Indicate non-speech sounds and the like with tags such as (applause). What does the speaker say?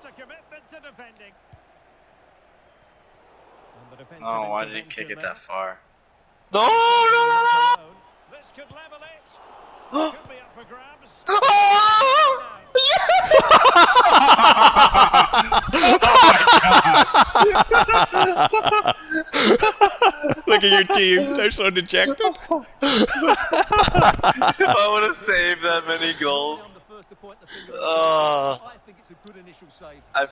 shows a commitment to defending. And the Oh, why did he kick it there. that far? No, no, no, no! This could level it. (gasps) Could be up for grabs. (laughs) Oh! (laughs) (laughs) oh Look at your team. They're so dejected. If I would have saved that many goals. On the first to point the finger at the Oh. I think it's a good initial save. I